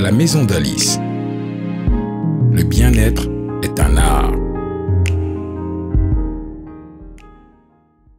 La maison d'Alice. Le bien-être est un art.